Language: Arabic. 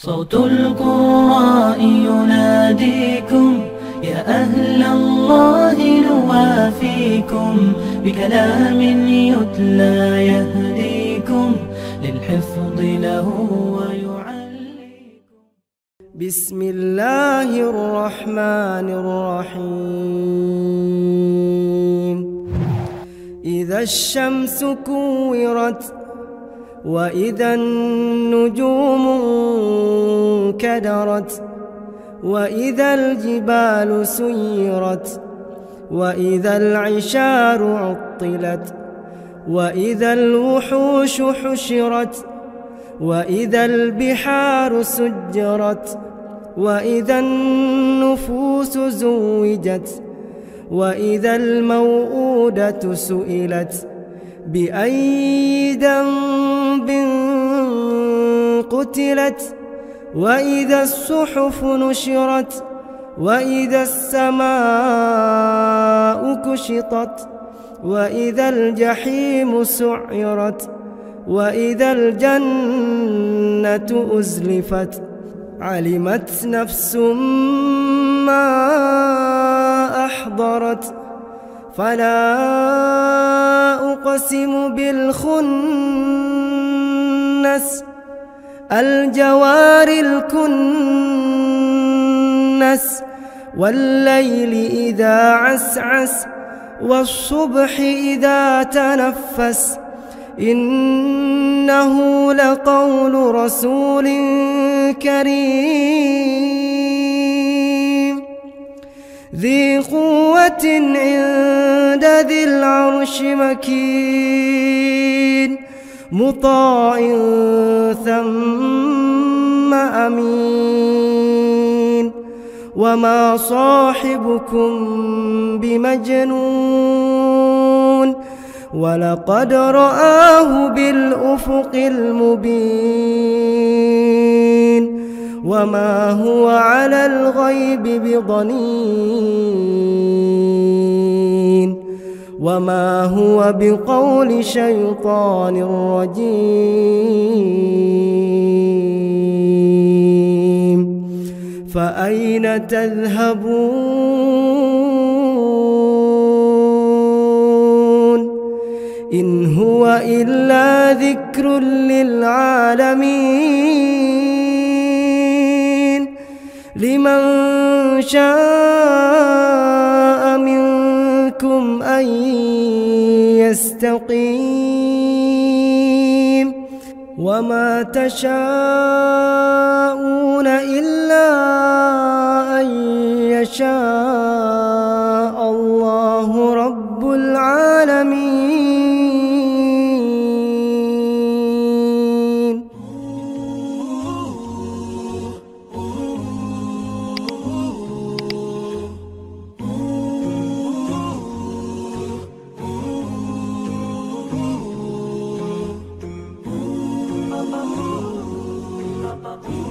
صوت القراء يناديكم يا أهل الله نوافيكم بكلام يتلى يهديكم للحفظ له ويعليكم. بسم الله الرحمن الرحيم. إذا الشمس كورت وإذا النجوم كدرت وإذا الجبال سيرت وإذا العشار عطلت وإذا الوحوش حشرت وإذا البحار سجرت وإذا النفوس زوجت وإذا الموءودة سئلت بأي ذنب قتلت وإذا الصحف نشرت وإذا السماء كشطت وإذا الجحيم سعرت وإذا الجنة أزلفت. علمت نفس ما أحضرت فلا أقسم بالخنس الجوار الكنس والليل إذا عسعس والصبح إذا تنفس إنه لقول رسول كريم. ذي قوة عند ذي العرش مكين. مطاع ثم أمين وما صاحبكم بمجنون ولقد رآه بالأفق المبين وما هو على الغيب بضنين وما هو بقول شيطان رجيم فأين تذهبون؟ إن هو إلا ذكر للعالمين. لمن شاء يستقيم وما تشاءون إلا أن يشاء Abu